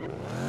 Yeah.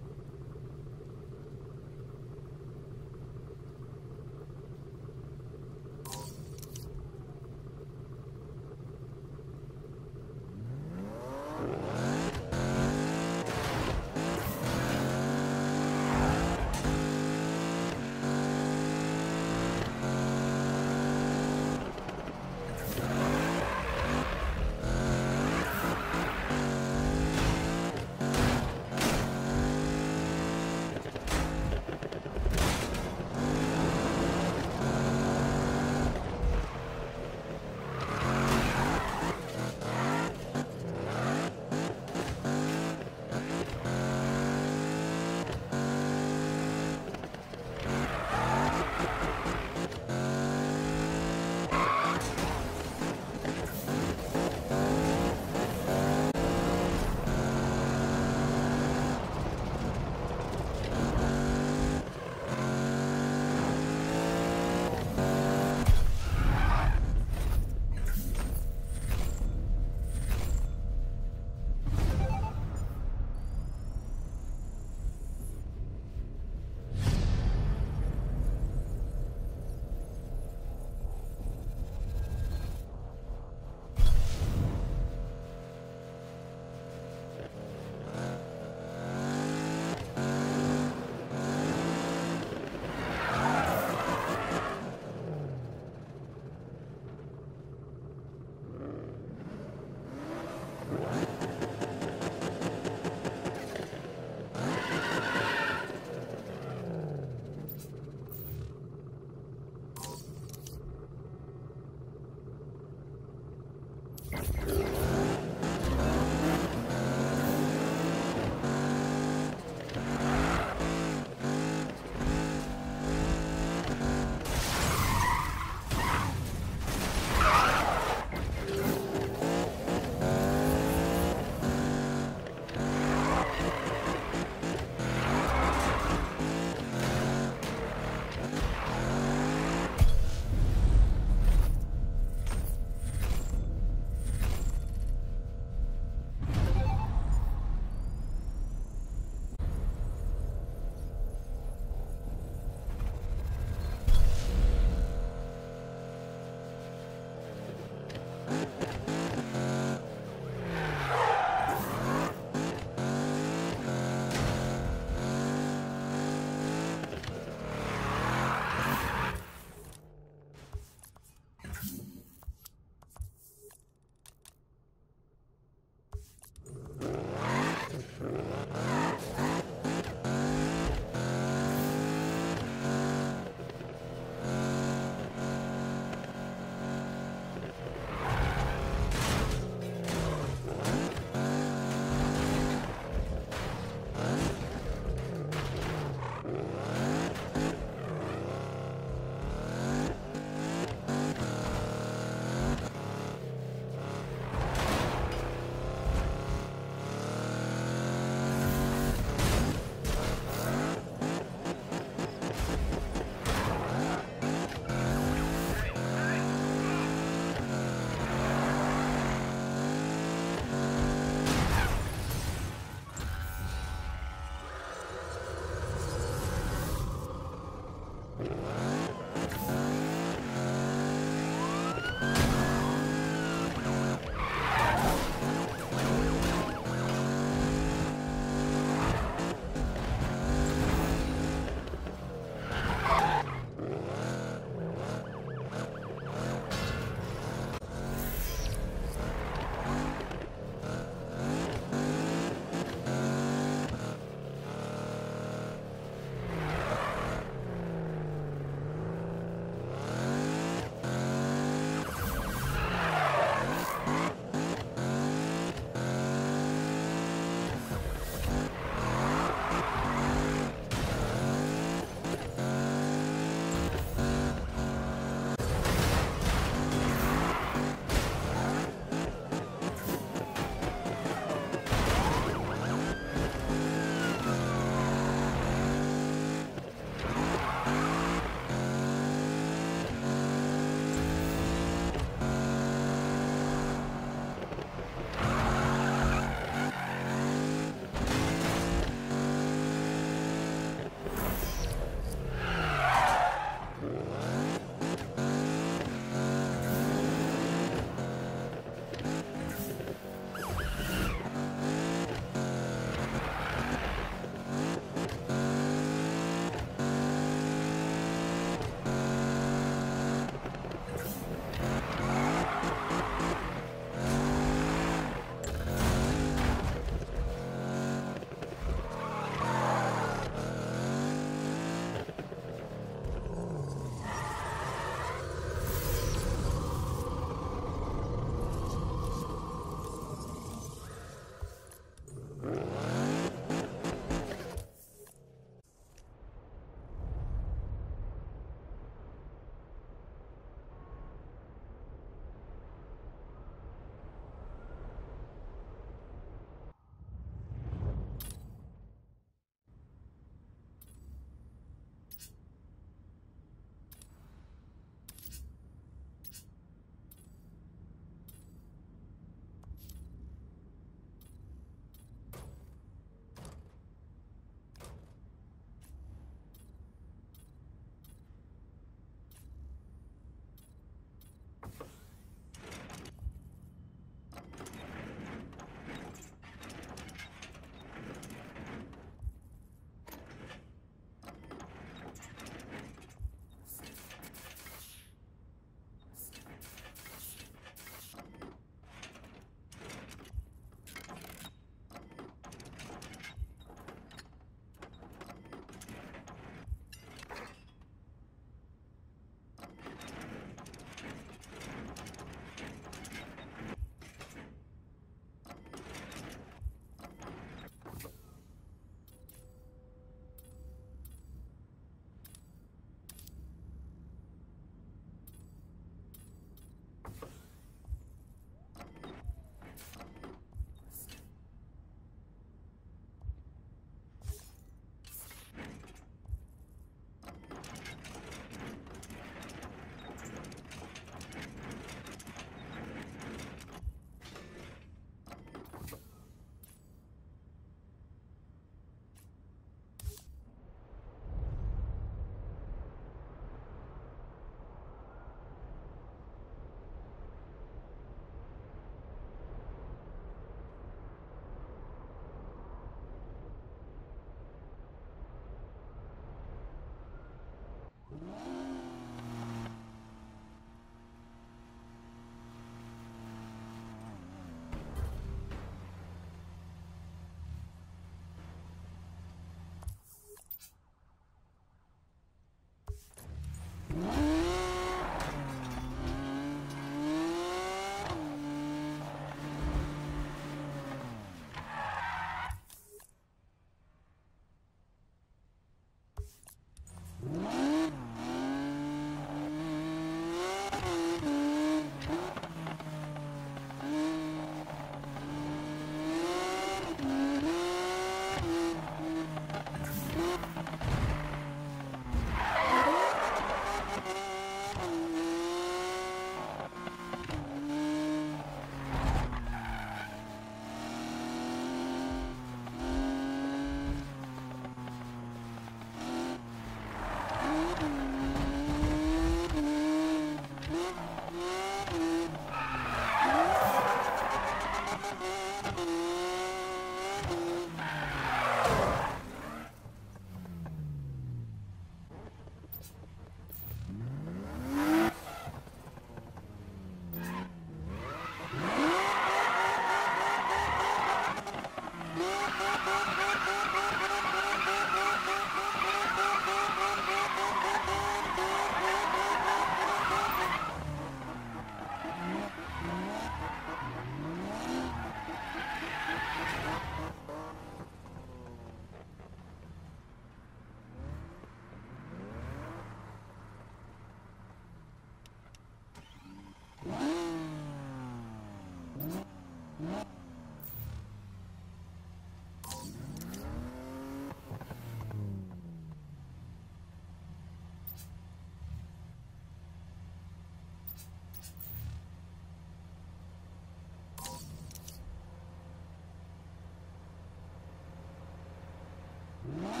Whoa.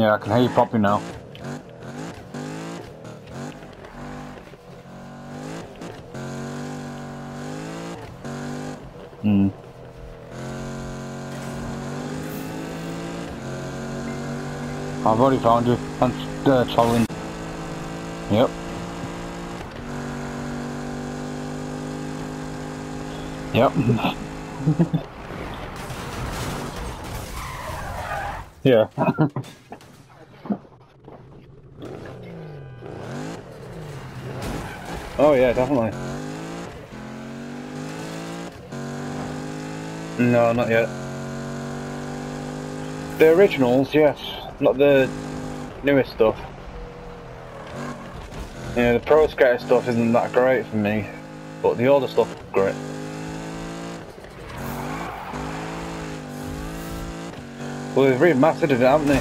Yeah, I can hear you properly now. Hmm. I've already found you. I'm uh, traveling. Yep. Yep. yeah. Oh yeah, definitely. No, not yet. The originals, yes. Not the newest stuff. Yeah, the Pro Skater stuff isn't that great for me, but the older stuff great. Well, they've remastered it, haven't they?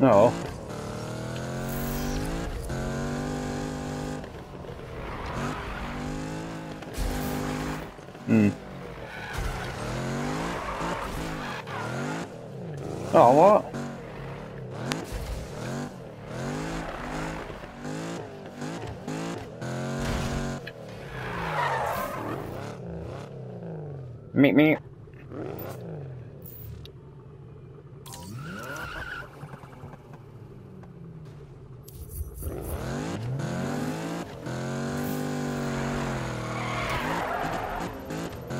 No. Hmm. Oh, what? Meet me.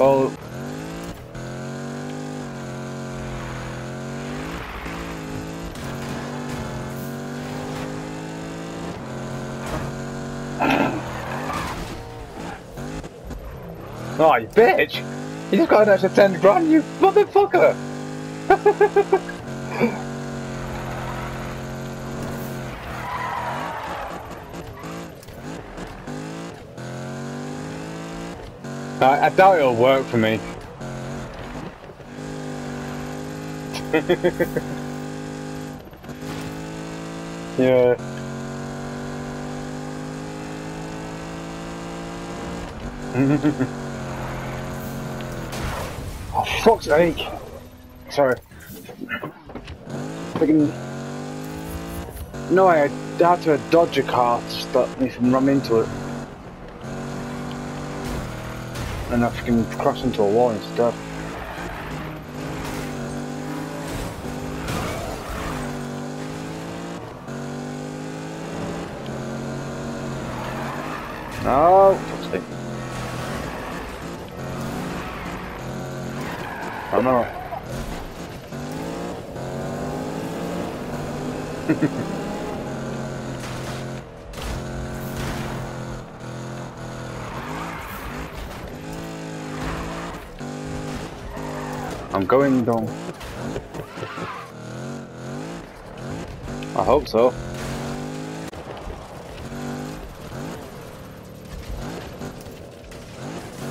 Well, Oh, you bitch! You just got an extra 10 grand, you motherfucker! I, I doubt it'll work for me. yeah. fuck's sake. Sorry. Freaking. No, I had to dodge a car to stop me from running into it. And I freaking crossed into a wall instead. Oh, I'm going down. I hope so.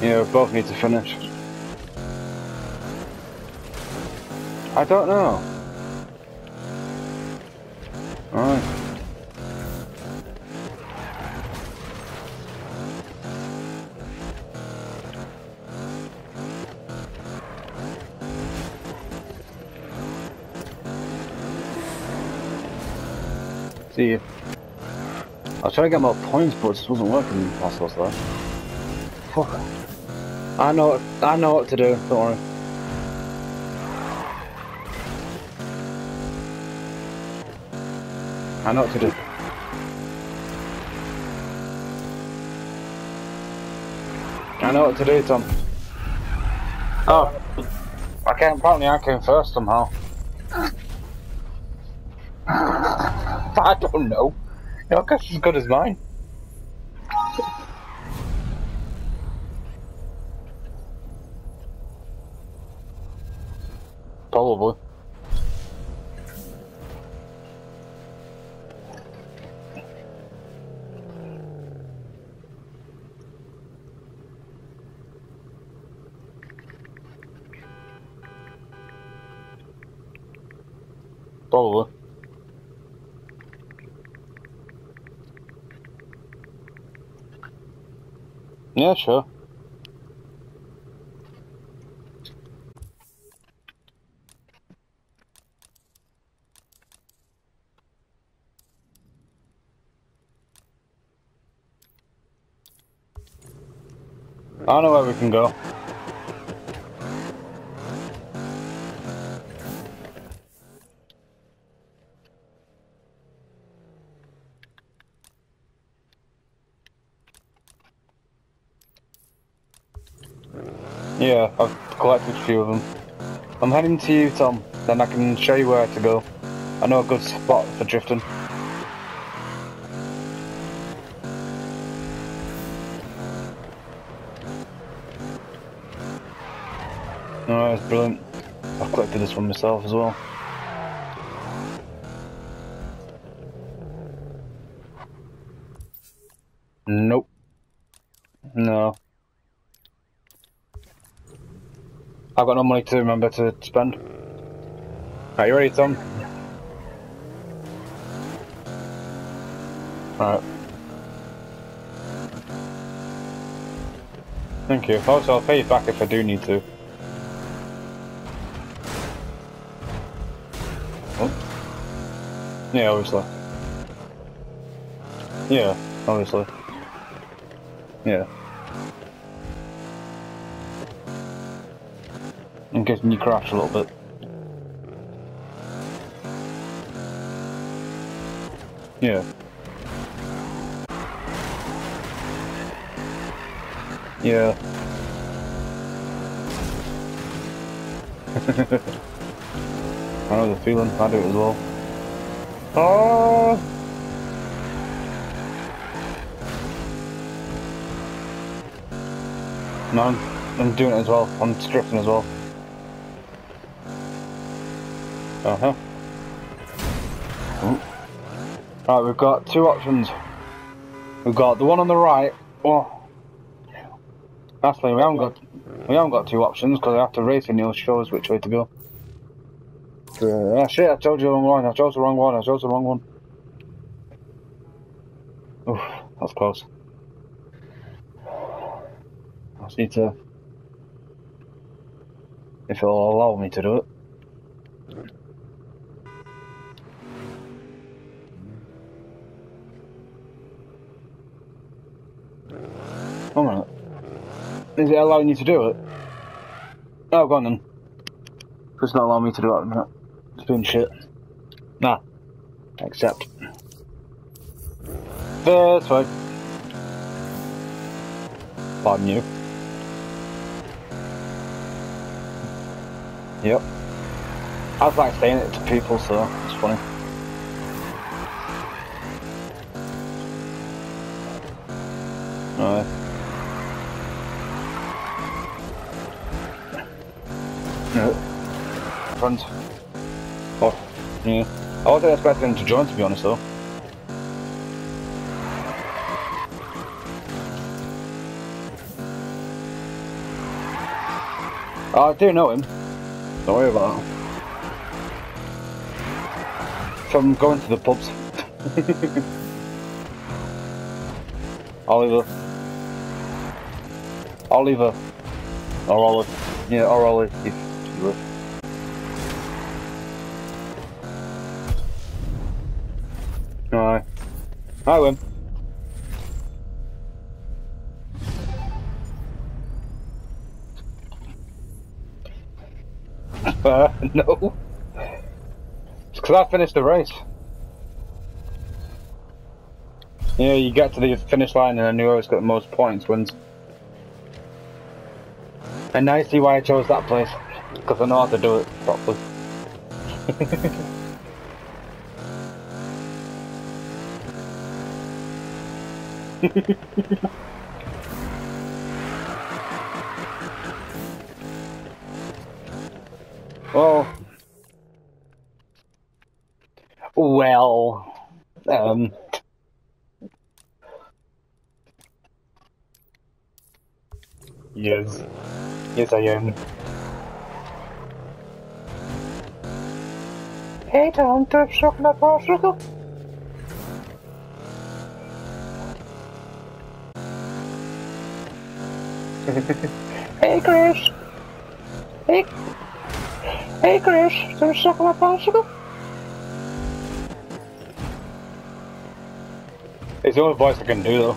Yeah, we both need to finish. I don't know. Alright. See you. I was trying to get more points, but it just wasn't working I was there. Fuck. I know, I know what to do, don't worry. I know what to do. I know what to do, Tom. Oh, I came. Apparently, I came first somehow. I don't know. Your guess is as good as mine. Probably. Probably. Yeah, sure. I don't know where we can go. Yeah, I've collected a few of them. I'm heading to you, Tom. Then I can show you where to go. I know a good spot for drifting. Oh, that's brilliant. I've collected this one myself as well. Nope. No. I've got no money to remember to spend. Are you ready, Tom? Alright. Thank you. Also, I'll pay you back if I do need to. Oh. Yeah, obviously. Yeah, obviously. Yeah. In case you crash a little bit. Yeah. Yeah. I know the feeling, I do it as well. Oh! No, I'm, I'm doing it as well. I'm drifting as well. Uh-huh. Right, we've got two options. We've got the one on the right. Oh, actually, we haven't got we haven't got two options because I have to race and it'll show us which way to go. Uh, ah, shit! I told you the wrong one. I chose the wrong one. I chose the wrong one. Oof, that's close. I just need to, if it'll allow me to do it. Hold on. Is it allowing you to do it? Oh, go on then. It's not allowing me to do it at the minute. It's shit. Nah. Accept. That's fine. Pardon you. Yep. I was like saying it to people, so it's funny. Wasn't expecting to join, to be honest, though. I do know him. Don't worry about that. From going to the pubs. Oliver. Oliver. Or Olive. Yeah, or Olive, Hi, Wim. Uh, no. It's because I finished the race. Yeah, you get to the finish line and then whoever's got the most points wins. And now I see why I chose that place. Because I know how to do it properly. oh. Well. Um. Yes. Yes, I am. Hey, Tom, shock na poszło. Hey, Chris. Hey. Hey, Chris, typ shock na poszło. It's the only voice I can do, though.